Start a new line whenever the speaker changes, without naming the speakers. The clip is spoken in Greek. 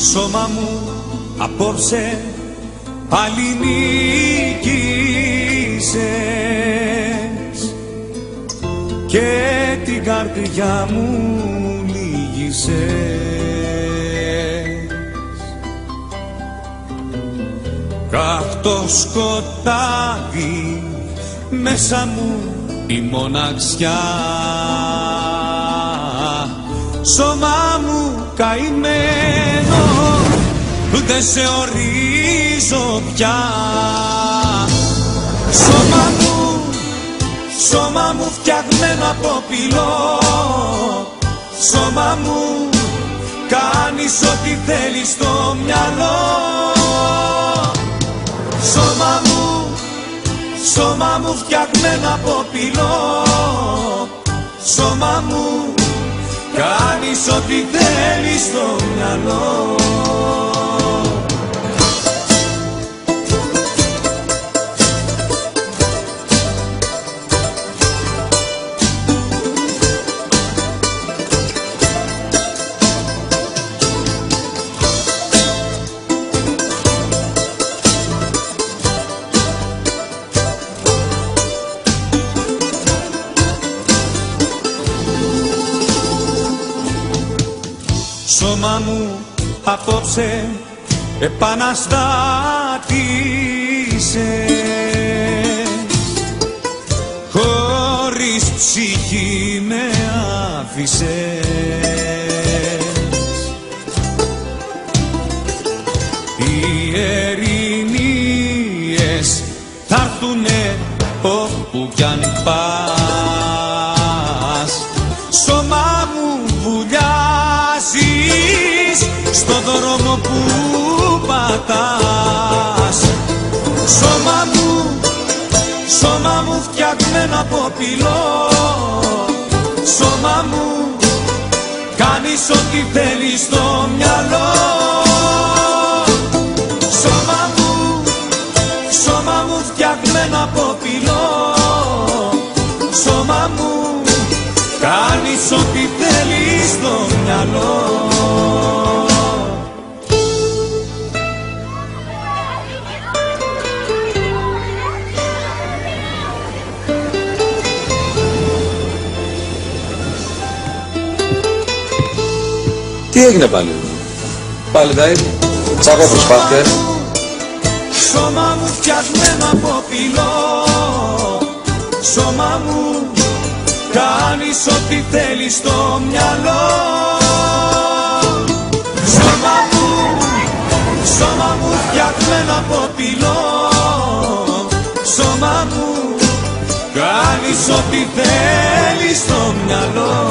Σώμα μου απόψε πάλι νίκησες. Και την καρδιά μου λύγησες. Καυτό σκοτάδι μέσα μου η μοναξιά Σώμα μου καημένο δεν σε ορίζω πια. Σώμα μου, σώμα μου φτιαγμένο από πυλό. Σώμα μου κάνεις ό,τι θέλεις στο μυαλό. Σώμα μου, σώμα μου φτιαγμένο από πυλό. Σώμα μου κάνεις ό,τι θέλεις στο μυαλό σώμα μου απόψε επαναστάτησε. Χωρίς ψυχή με άφησες. Οι ερηνίες θα έρθουνε όπου κι αν πας. Σώμα μου βουλιάζεις στο δρόμο που πατάς. Σώμα μου, σώμα μου φτιαγμένο από πυλό Σώμα μου, κάνεις ό,τι θέλεις στο μυαλό. Σώμα μου, σώμα μου φτιαγμένο από πυλό Σώμα μου, κάνεις ό,τι θέλεις στο μυαλό
Τι έγινε πάλι; Πάλι τα ίδια. Τσάκο προσπάθεια.
Σώμα μου φτιαγμένο από πυλό Σώμα μου κάνεις ό,τι θέλεις στο μυαλό Σώμα μου, σώμα μου φτιαγμένο από πυλό Σώμα μου κάνεις ό,τι θέλεις στο μυαλό